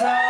있어